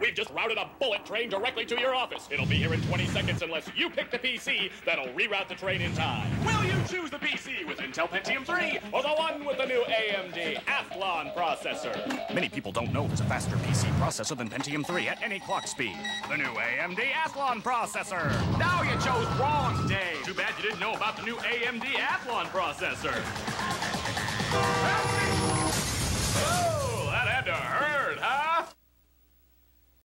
We've just routed a bullet train directly to your office. It'll be here in 20 seconds unless you pick the PC that'll reroute the train in time. Will you choose the PC with Intel Pentium 3 or the one with the new AMD Athlon processor? Many people don't know there's a faster PC processor than Pentium 3 at any clock speed. The new AMD Athlon processor. Now you chose wrong, Dave. Too bad you didn't know about the new AMD Athlon processor.